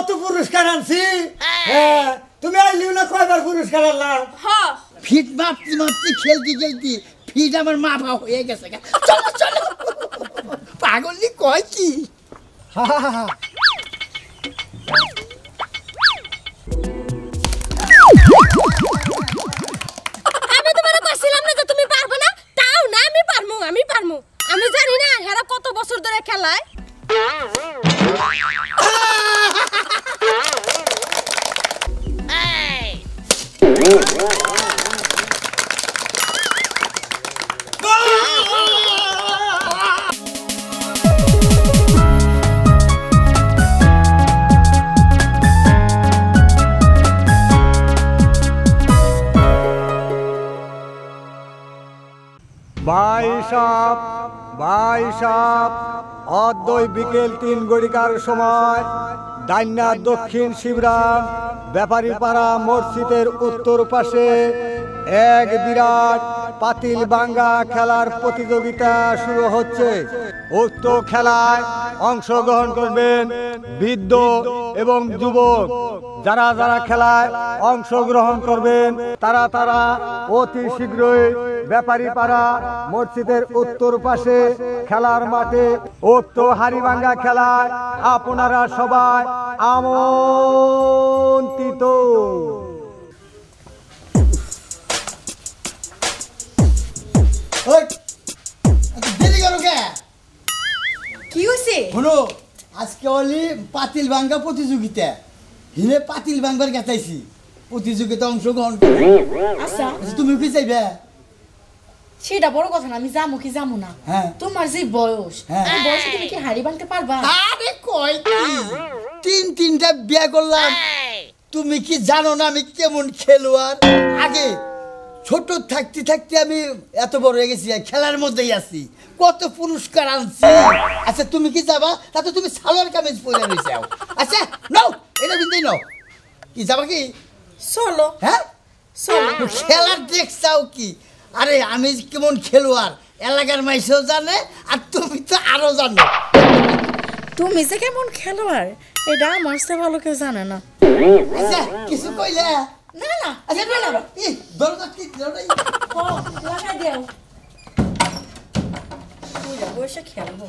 কত পুরস্কার আনছি? হ্যাঁ। তুমি আইলিও না কয়বার পুরস্কার আনলাম? ফিট মাপতে মাপতে খেলতে খেলতে ফিট আমার মা বা হয়ে গেছে পাগল চলো চলো। পাগলি কয় কি? আমি সাপ ভাই সাপ অদ্বৈ বিকেল তিন গড়িকার সময় ডাইনা দক্ষিণ শিবরাম ব্যাপারী পাড়া মসজিদের উত্তর পাশে এক বিরাট পাতিল বাঙ্গা খেলার প্রতিযোগিতা শুরু হচ্ছে। উক্ত খেলায় অংশগ্রহণ করবেন বৃদ্ধ এবং যুবক। যারা যারা খেলায় অংশগ্রহণ করবেন, তারা তারা অতি শীঘ্রই ব্যাপারী পাড়া মসজিদের উত্তর পাশে খেলার মাঠে উক্ত হারিবাঙ্গা খেলায় আপনারা সবাই আমন্ত্রিত। ওই দেরি করো কে? শোনো আজকে অলি পাতিল ভাঙ্গা প্রতিযোগিতা। হিলে পাতিল ভাঙ্গার গেতাইছি প্রতিযোগিতা অংশগ্রহণ আচ্ছা। আচ্ছা, তুমি কি চাইবে? সেটা বড় কথা না আমি যাব কি যাব না। হ্যাঁ। তোমার যে বয়স হ্যাঁ। বয়সে তুমি কি হাড়ি ভাঙতে পারবা? আরে কয় কি? তিন তিনটা বিয়ে করলাম। তুমি কি জানো না আমি কেমন খেলোয়াড়? আগে ছোট থাকতে থাকতে আমি এত বড় হয়ে গেছি খেলার মধ্যেই আছি। কত পুরস্কার আনছি। আচ্ছা তুমি কি যাবা? তাতে তুমি সালোয়ার কামিজ পরে রয়েছে। আচ্ছা নাও এটা বিন্দি নাও। কি যাবা কি? চলো। হ্যাঁ? চলো। খেলার দেখছাও কি? আরে আমি কেমন খেলোয়াড়? এলাকার মাইসেও জানে আর তুমি তো আরও জানো। তুমি যে কেমন খেলোয়াড় এটা আমার সে ভালো কেউ জানে না। আচ্ছা কিছু কইলে? না না। আচ্ছা না না দরজা কি দরজা ও, লাগাই দেও বুঝা বসে খেলব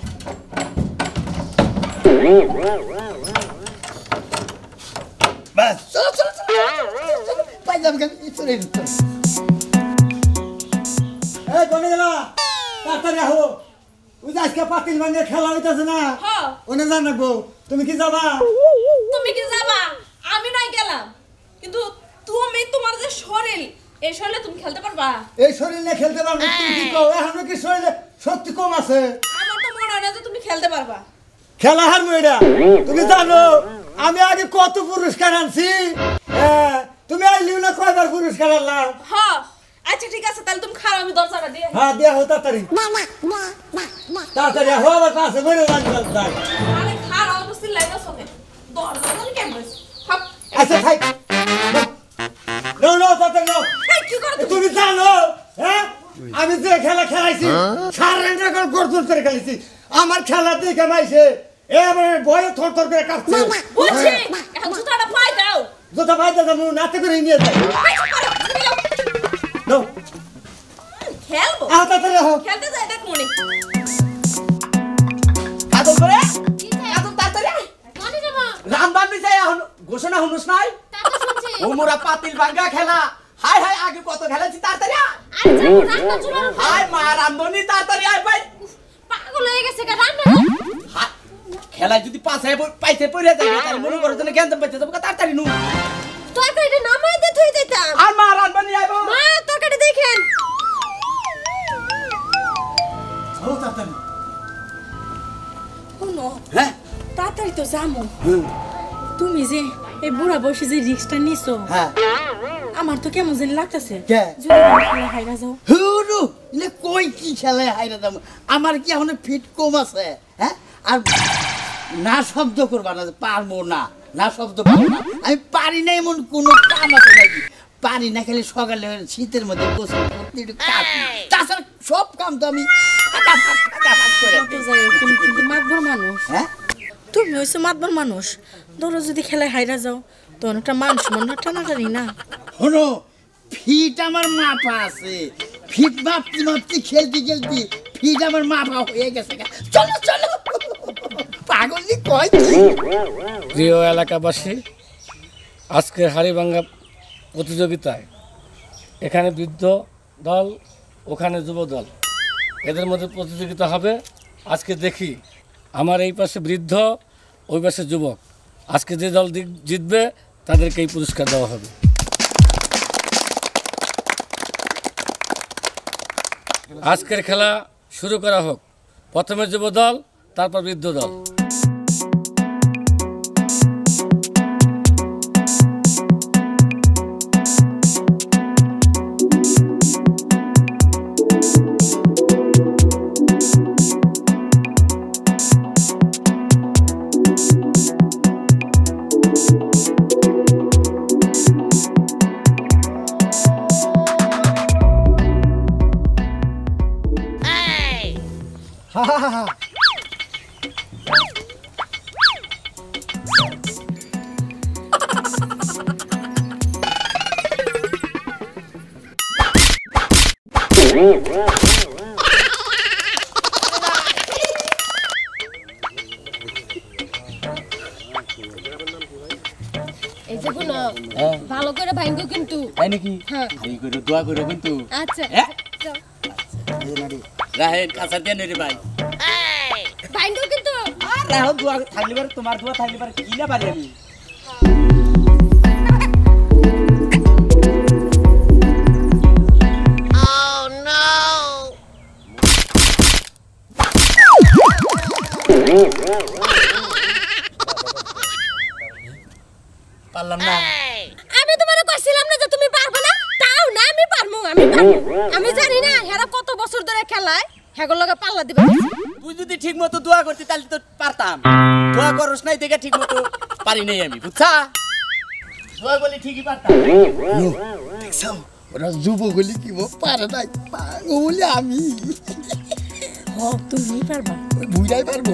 বাস চলো চলো চলো পাইলাম কেন চলে চলো এই কোনে গেলা তাড়াতাড়ি আহো ওই আজকে পাতিল ভাঙ্গা খেলা হইতাছে না। ওনে জান রাখব তুমি কি যাবা তুমি কি যাবা আমি নাই গেলাম কিন্তু তুমি তোমার যে শরীর এই শরীরে তুমি খেলতে পারবা? এই শরীর নিয়ে খেলতে পারব তুমি কি কও? এখনও কি শরীরে শক্তি কম আছে? আমার তো মনে হয় না যে তুমি খেলতে পারবা। খেলা হারবো এটা। তুমি জানো আমি আগে কত পুরস্কার আনছি? হ্যাঁ, তুমি আইলিও না কয়বার পুরস্কার আনলাম? হ আচ্ছা ঠিক আছে তাহলে তুমি খাও আমি দরজাটা দিয়ে হ্যাঁ দেয়া হো তাড়াতাড়ি। তাড়াতাড়ি আহো আবার পাশে বেরো যাই আরে খাও সিলাই না সবে দরজা কেন আচ্ছা থাক। গর্জন করে খেলেছি আমার খেলা দেখে মাইছে এবারে ভয়ে থর থর করে কাঁপছে। এখন জুতাটা পাই দাও। জোতা ভাই দাদা মু নাতে করে নিয়ে যাই। নাও খেলব। আহ তাড়াতাড়ি খেলতে যাই দেখ মনে। করে? তাড়াতাড়ি আয়। রামবান বিজয় এখন ঘোষণা শুনুস নাই? ওমরা পাতিল ভাঙ্গা খেলা। হাই হাই আগে কত খেলেছি তাড়াতাড়ি। হাই মা রামবনি তাড়াতাড়ি আয় ভাই। পাগল হয়ে গেছে গা রান্না। খেলায় যদি পাশে পাইতে পড়ে যায় তাহলে মনে করো যেন জ্ঞান পাইতে যাব তাড়াতাড়ি নু তরকারিটা নামাই দিয়ে ধুই দিতাম। আর মা আইবো মা তরকারি দেখেন। চলো তাড়াতাড়ি। শোনো হ্যাঁ? তাড়াতাড়ি তো যাব তুমি যে এই বুড়া বয়সে যে রিক্সটা নিছো হ্যাঁ। আমার তো কেমন জানি লাগতেছে। কে? যদি তুমি খেলা হাইরা যাও। হুরু ইলে কই কি খেলায় হাইরা দাম আমার কি এখন ফিট কম আছে? হ্যাঁ? আর না শব্দ করবা না পারব না। না শব্দ পারব না। আমি পারি না এমন কোনো কাম আছে নাকি? পারি না খালি সকালে শীতের মধ্যে গোসল করতে একটু কাটি তাছাড়া সব কাম তো আমি তো তুমি কিন্তু মাতবর মানুষ। হ্যাঁ? তুমি হয়েছো মাতবর মানুষ। ধরো যদি খেলায় হাইরা যাও তখন একটা মান সম্মান টানাটানি না? শোনো ফিট আমার মাপা আছে। ফিট মাপতে মাপতে খেলতে খেলতে ফিট আমার মাপা হয়ে গেছে। চলো চলো। পাগলি কয়? প্রিয় এলাকাবাসী, আজকের হাড়িভাঙ্গা প্রতিযোগিতায় এখানে বৃদ্ধ দল, ওখানে যুব দল। এদের মধ্যে প্রতিযোগিতা হবে। আজকে দেখি, আমার এই পাশে বৃদ্ধ, ওই পাশে যুবক। আজকে যে দল জিতবে, তাদেরকে এই পুরস্কার দেওয়া হবে। আজকের খেলা শুরু করা হোক। প্রথমে যুব দল তারপর বৃদ্ধ দল। এই যে গুণ ভালো করে ভাঙ্গো কিন্তু। তাই নাকি? হ্যাঁ। করে দোয়া করো কিন্তু। আচ্ছা। হ্যাঁ? রাহেন কাঁচা দিয়ে রে ভাই ভাঙ্গো কিন্তু আর রাহেন দুয়া থাকলে তোমার দুয়া থাকলে পারে কি না পারি আমি লগে দিবে তুই যদি ঠিক মতো দোয়া করতি তাহলে তো পারতাম। দোয়া করস নাই দেখে ঠিক মতো পারি নাই আমি বুঝছা? দোয়া বলি ঠিকই পারতাম। দেখছ? ওরা যুবগুলি কি পারে নাই? পাগলি আমি। হ তুমি পারবা। বুঝাই পারব?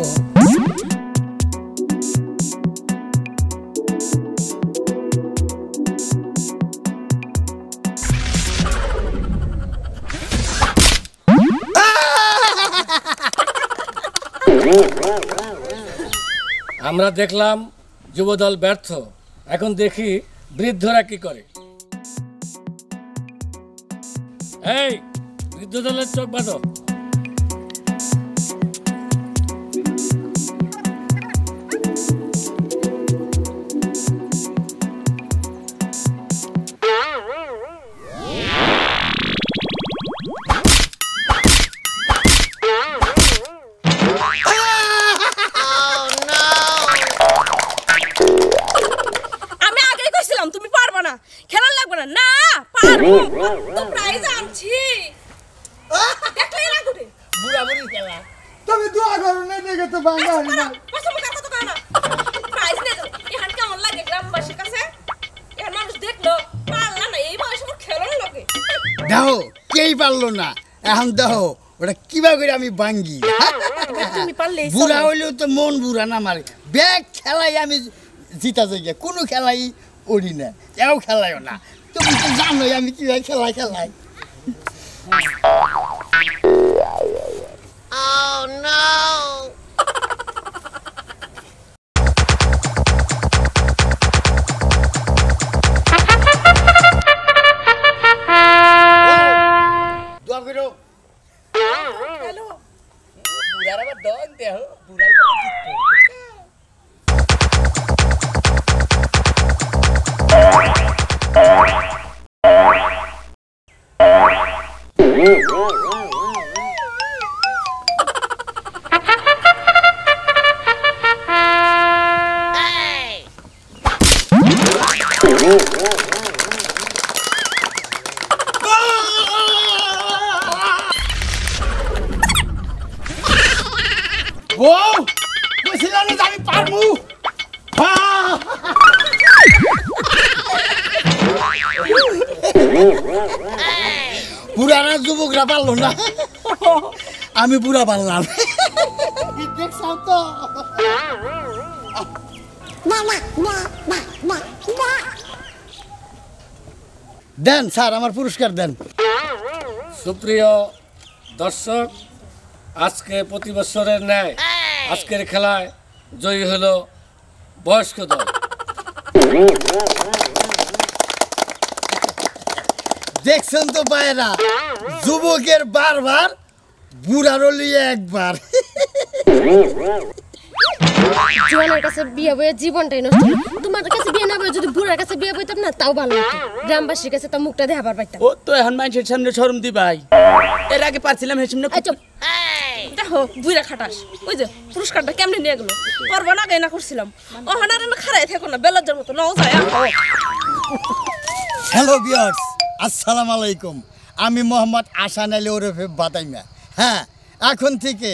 আমরা দেখলাম যুবদল ব্যর্থ। এখন দেখি বৃদ্ধরা কি করে। এই বৃদ্ধ দলের চোখ বাঁধো। খেলার লাগবে না। না পারব। তো প্রাইজ আনছি। দেখলে না গুটে বুড়া বুড়ি খেলা। তুমি দোয়া করো না দেখে তো ভাঙ্গা হলি না। কসম কথা কয় না? প্রাইজ নে এখান কেমন লাগে গ্রামবাসীর কাছে? এখান মানুষ দেখল পারলা না। এই বয়সে খেলার লাগে দেখো কেই পারল না? এখন দেখো ওটা কিবা করে আমি ভাঙ্গি। তুমি পারলে বুড়া হইলেও তো মন বুড়া না মারে ব্যাগ খেলাই আমি জিতা যাই কোনো খেলাই ওড়ি না। এও খেলাইও না। তুমি তো জানোই আমি কীভাবে খেলাই। খেলাই দোয়া Whoa, whoa. যুবকরা পারল না। আমি পুরা পারলাম। দেখছাও তো দেন স্যার আমার পুরস্কার দেন। সুপ্রিয় দর্শক আজকে প্রতি বছরের ন্যায় আজকের খেলায় জয়ী হলো বয়স্ক দল। দেখছেন তো পায়রা যুবকের বারবার বুড়ারও লিয়ে একবার। জোয়ানের কাছে বিয়ে বইয়ে জীবনটাই নষ্ট তোমার কাছে বিয়ে না বইয়ে যদি বুড়ার কাছে বিয়ে বইতাম না তাও ভালো হতো। গ্রামবাসীর কাছে তো মুখটা দেখাবার পাইতাম। ও তো এখন মানুষের সামনে শরম দি ভাই এর আগে পারছিলাম হেসিম না এই দেখো বুইরা খাটাস। ওই যে পুরস্কারটা কেমনে নিয়ে গেলো? পারব না করছিলাম। খারাই থাকো না বেলার মতো নাও যায়। হ্যালো বিয়ার্স আসসালামু আলাইকুম। আমি মোহাম্মদ আসান আলী ওরফে বাতাইমা। হ্যাঁ এখন থেকে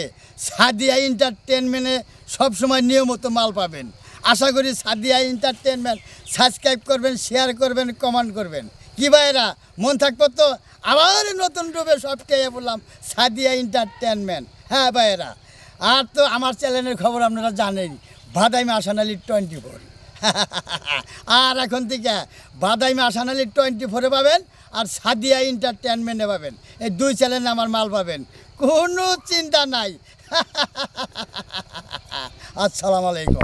সাদিয়া এন্টারটেনমেন্টে সবসময় নিয়মিত মাল পাবেন। আশা করি সাদিয়া এন্টারটেনমেন্ট সাবস্ক্রাইব করবেন, শেয়ার করবেন, কমেন্ট করবেন। কি ভাইরা মন থাকব তো? আবার নতুন রূপে সব খেয়ে বললাম, সাদিয়া এন্টারটেনমেন্ট হ্যাঁ ভাইরা আর তো আমার চ্যানেলের খবর আপনারা জানেন বাদাইমা আসান আলী টোয়েন্টি ফোর। আর এখন থেকে বাদাইমে আসানালি টোয়েন্টি ফোরে পাবেন আর সাদিয়া এন্টারটেনমেন্টে পাবেন। এই দুই চ্যানেলে আমার মাল পাবেন। কোনো চিন্তা নাই। আসসালামু আলাইকুম।